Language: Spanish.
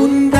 abundante.